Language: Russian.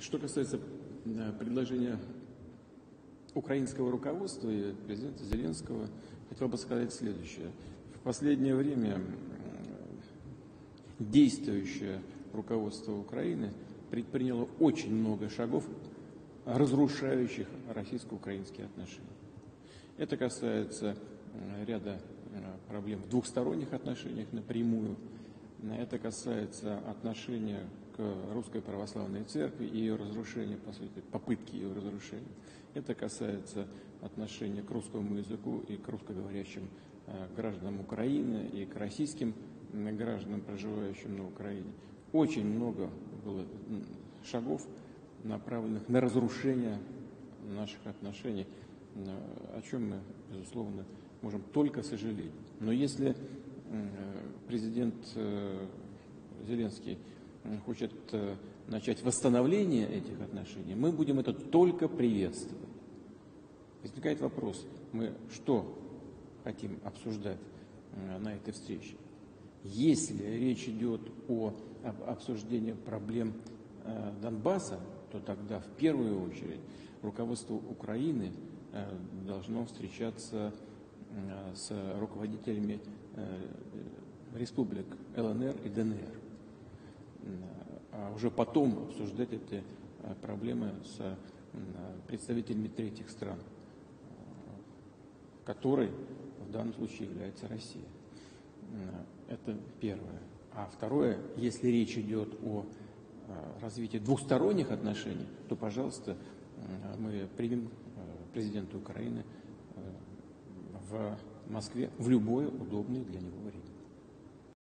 Что касается э, предложения украинского руководства и президента Зеленского, хотел бы сказать следующее. В последнее время действующее руководство Украины предприняло очень много шагов, разрушающих российско-украинские отношения. Это касается э, ряда э, проблем в двухсторонних отношениях напрямую. Это касается отношения к Русской Православной Церкви и ее разрушения, по сути, попытки ее разрушения. Это касается отношения к русскому языку и к русскоговорящим э, гражданам Украины и к российским гражданам, проживающим на Украине. Очень много было шагов, направленных на разрушение наших отношений, о чем мы, безусловно, можем только сожалеть. Но если президент э, Зеленский хочет э, начать восстановление этих отношений, мы будем это только приветствовать. Возникает вопрос, мы что хотим обсуждать э, на этой встрече? Если речь идет о об обсуждении проблем э, Донбасса, то тогда в первую очередь руководство Украины должно встречаться с руководителями республик ЛНР и ДНР а уже потом обсуждать эти э, проблемы с представителями третьих стран, которой в данном случае является Россия. Это первое. А второе, если речь идет о э, развитии двухсторонних отношений, то, пожалуйста, мы примем президента Украины в Москве в любое удобное для него время.